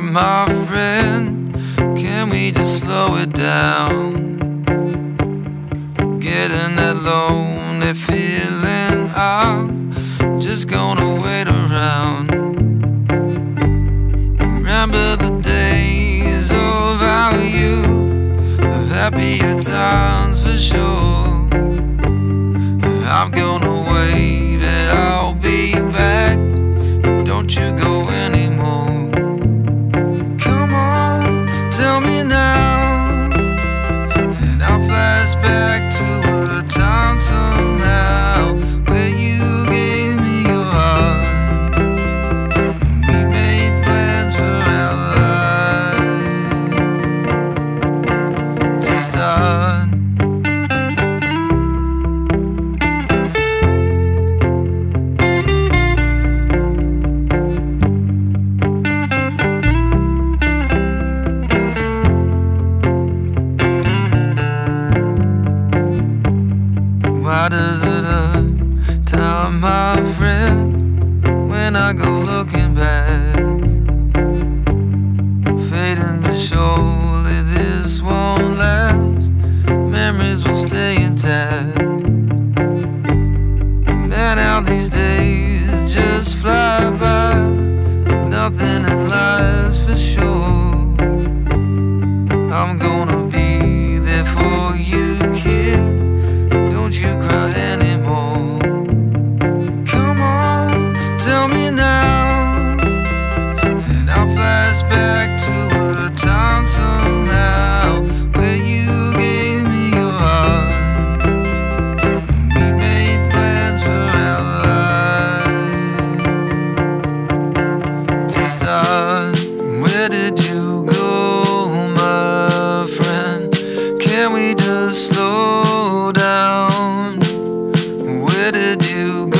My friend, can we just slow it down? Getting that lonely feeling, I'm just gonna wait around. Remember the days of our youth, of happier times for sure. I'm gonna does it hurt? Time, my friend, when I go looking back. Fading, but surely this won't last. Memories will stay intact. Man, how these days just fly by. Nothing that lasts for sure. I'm gonna be there for you, me now. And I'll flash back to a time somehow where you gave me your heart. And we made plans for our to start. Where did you go, my friend? Can we just slow down? Where did you